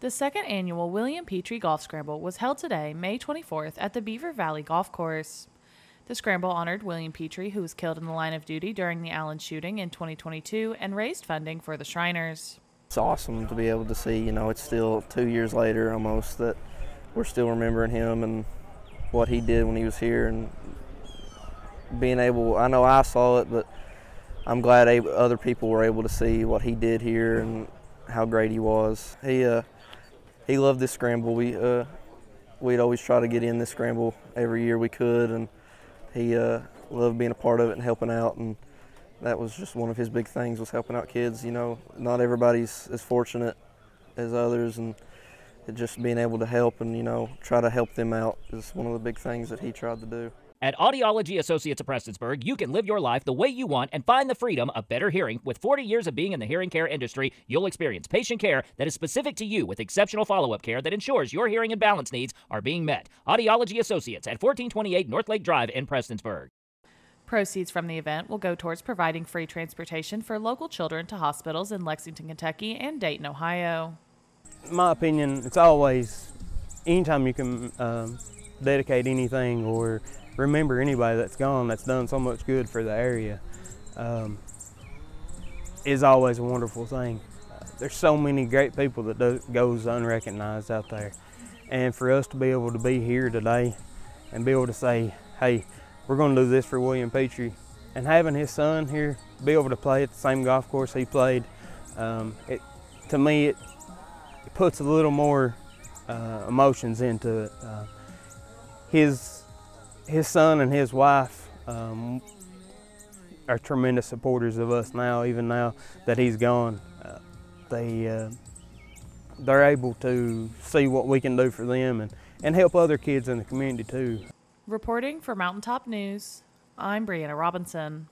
The second annual William Petry Golf Scramble was held today, May 24th, at the Beaver Valley Golf Course. The scramble honored William Petry, who was killed in the line of duty during the Allen shooting in 2022, and raised funding for the Shriners. It's awesome to be able to see, you know, it's still two years later almost that we're still remembering him and what he did when he was here and being able, I know I saw it, but I'm glad other people were able to see what he did here and how great he was. He, uh, he loved this scramble. We, uh, we'd always try to get in this scramble every year we could and he uh, loved being a part of it and helping out and that was just one of his big things was helping out kids. You know, not everybody's as fortunate as others, and just being able to help and you know try to help them out is one of the big things that he tried to do. At Audiology Associates of Prestonsburg, you can live your life the way you want and find the freedom of better hearing. With 40 years of being in the hearing care industry, you'll experience patient care that is specific to you with exceptional follow up care that ensures your hearing and balance needs are being met. Audiology Associates at 1428 North Lake Drive in Prestonsburg. Proceeds from the event will go towards providing free transportation for local children to hospitals in Lexington, Kentucky and Dayton, Ohio. In my opinion, it's always, anytime you can um, dedicate anything or remember anybody that's gone that's done so much good for the area um, is always a wonderful thing. There's so many great people that do, goes unrecognized out there. And for us to be able to be here today and be able to say, hey, we're going to do this for William Petry. And having his son here be able to play at the same golf course he played, um, it, to me, it, it, puts a little more uh, emotions into it. Uh, his, his son and his wife um, are tremendous supporters of us now, even now that he's gone. Uh, they, uh, they're able to see what we can do for them and, and help other kids in the community too. Reporting for Mountaintop News, I'm Brianna Robinson.